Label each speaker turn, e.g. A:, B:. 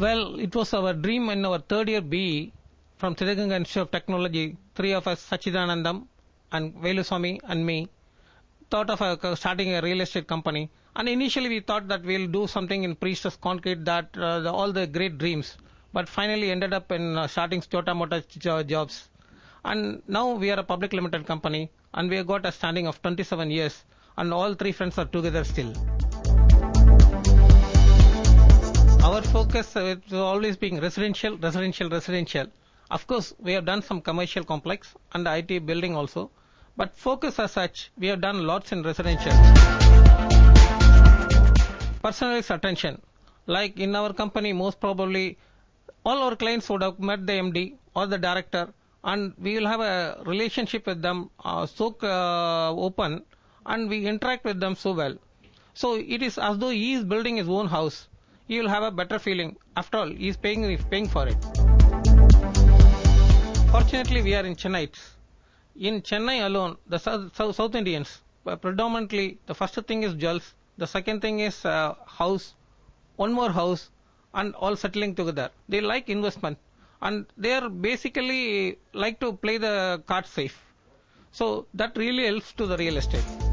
A: was our dream in our third year BE from Tiruganga Institute of Technology. Three of us, Sachidanandam and Veluswamy and me, thought of uh, starting a real estate company. And initially we thought that we'll do something in pre-stressed concrete that uh, the, all the great dreams. But finally ended up in uh, starting Toyota Motors jo- jobs. And now we are a public limited company and we have got a standing of 27 years and all three friends are together still. Our focus uh, is always being residential, residential, residential. Of course, we have done some commercial complex and IT building also, but focus as such, we have done lots in residential. Personalized attention, like in our company, most probably all our clients would have met the MD or the director, and we will have a relationship with them uh, so uh, open, and we interact with them so well. So it is as though he is building his own house. He will have a better feeling. After all, he is paying, he is paying for it. Fortunately, we are in Chennai. In Chennai alone, the South, South, South Indians, uh, predominantly, the first thing is jewels, the second thing is uh, house, one more house, and all settling together. They like investment, and they are basically like to play the card safe. So that really helps to the real estate.